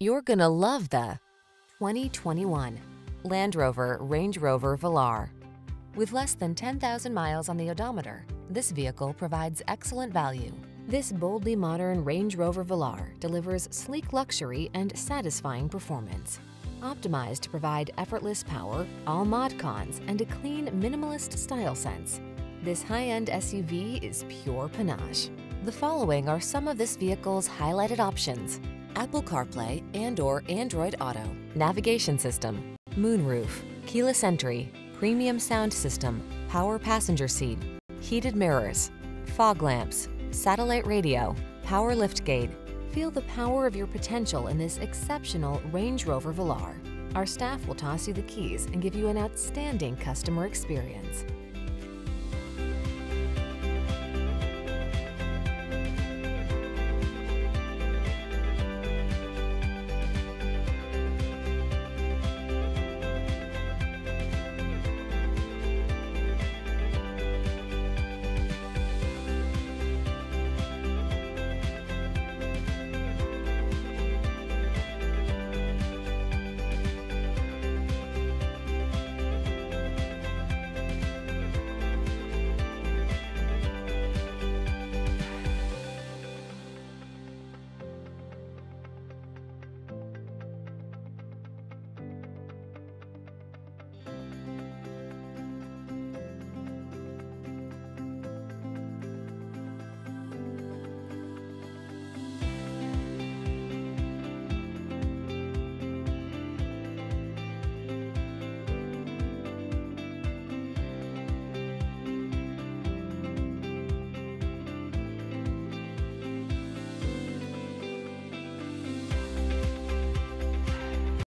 You're gonna love the 2021 Land Rover Range Rover Velar. With less than 10,000 miles on the odometer, this vehicle provides excellent value. This boldly modern Range Rover Velar delivers sleek luxury and satisfying performance. Optimized to provide effortless power, all mod cons, and a clean, minimalist style sense. This high-end SUV is pure panache. The following are some of this vehicle's highlighted options. Apple CarPlay and or Android Auto, navigation system, moonroof, keyless entry, premium sound system, power passenger seat, heated mirrors, fog lamps, satellite radio, power liftgate. Feel the power of your potential in this exceptional Range Rover Velar. Our staff will toss you the keys and give you an outstanding customer experience.